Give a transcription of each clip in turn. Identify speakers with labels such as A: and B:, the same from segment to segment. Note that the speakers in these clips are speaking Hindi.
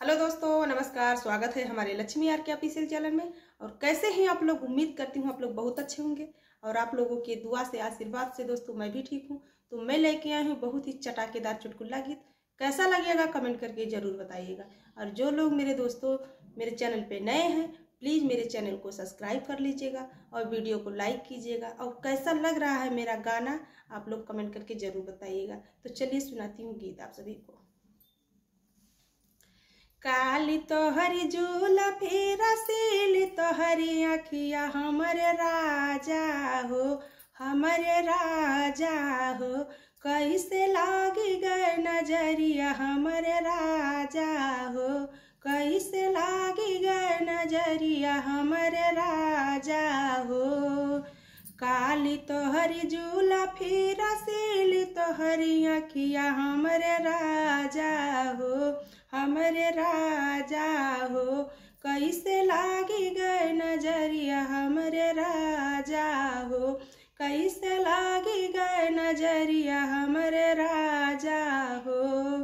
A: हेलो दोस्तों, नमस्कार। स्वागत है हमारे Lakshmi R K official channel में। और कैसे हैं आप लोग? उम्मीद करती हूँ आप लोग बहुत अच्छे होंगे। और आप लोगों के दुआ से, आशीर्वाद से दोस्तों, मैं भी ठीक हूँ। तो मैं लेके आई हूँ बहुत ही चटाकेदार चुटकुल्ला गीत। कैसा लगेगा कमेंट करके ज़रूर बताइएगा। और जो लोग मेरे दोस्तों, मेरे चैनल पर नए हैं, प्लीज़ मेरे चैनल को सब्सक्राइब कर लीजिएगा और वीडियो को लाइक कीजिएगा। और कैसा लग रहा है मेरा गाना, आप लोग कमेंट करके ज़रूर बताइएगा। तो चलिए सुनाती हूँ गीत आप सभी को। काली तोहरी झूला फिर, सीली तोहरी अखिया, हमरे राजा हो, हमरे राजा हो। कैसे लागी गए नज़रिया, हमरे राजा हो। कैसे लागी गए नज़रिया, हमरे राजा हो। काली तोहरी झूला फिर सीली तोहरी अखिया हमरे राजा हो, हमरे राजा हो। कैसे लागी गए नज़रिया हमरे राजा हो, कैसे लागी गए नज़रिया हमरे राजा हो।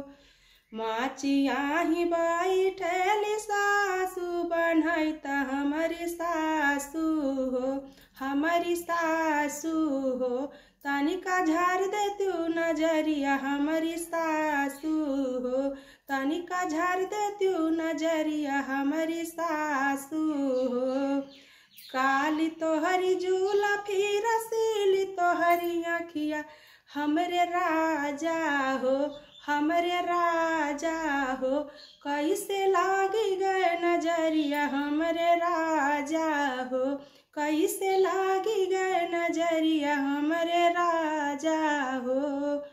A: माचिया ही बैठली सासू बनई त हमारी सासू हो। हमारी सासू हो। तनिका झाड़ दे तू नज़रिया, हमारी सासू हो। तनिका झाड़ दे तू नज़रिया, हमारी सासू हो। काली तोहरी झूला फिर सीली तोहरी अखिया हमरे राजा हो, हमरे राजा हो। कैसे लागी गए नज़रिया, हमरे राजा हो। कैसे लागी गए नज़रिया हमरे राजा हो?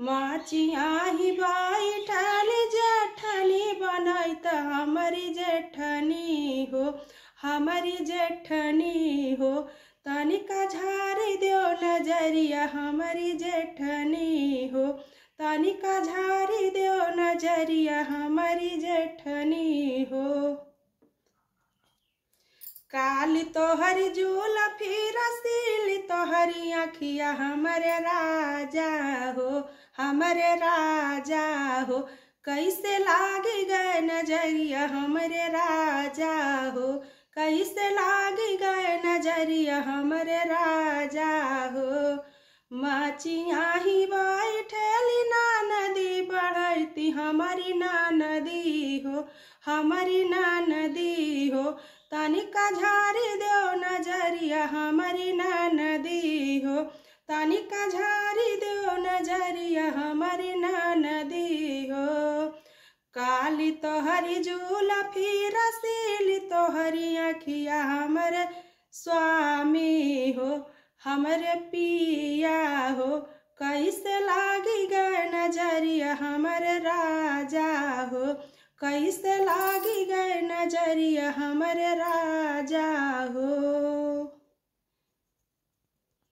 A: माचिया ही बैठल जेठनी बनई त हमारी जेठनी हो, हमारी जेठनी हो। तनिका झारी दो नज़रिया हमारी जेठनी हो, तनिका झारी दो नज़रिया हमारी जेठनी हो। काली तोहरी झूला फिर सीली तोहरी अखिया हमारे राजा हो, हमारे राजा हो। कैसे लागी गए नज़रिया हमारे राजा हो? कैसे लागी गए नज़रिया हमारे राजा हो? माचिया ही बैठली ना नदी, बढ़ती हमारी ना नदी हो, हमारी ना नदी हो। तनिका झारी दो नज़रिया, हमारी नदी हो। तनिका झारी दो नज़रिया, हमारी नदी हो। काली तोहरी झूला, फिर सीली तोहरी अखिया हमरे स्वामी हो, हमरे पिया हो। कैसे लागी गए नज़रिया, हमरे हो कैसे लागी गए नज़रिया हमरे राजा हो?